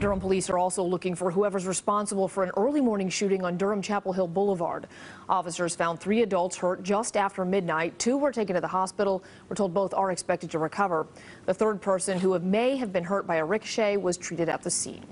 Durham police are also looking for whoever's responsible for an early morning shooting on Durham Chapel Hill Boulevard. Officers found three adults hurt just after midnight. Two were taken to the hospital. We're told both are expected to recover. The third person who may have been hurt by a ricochet was treated at the scene.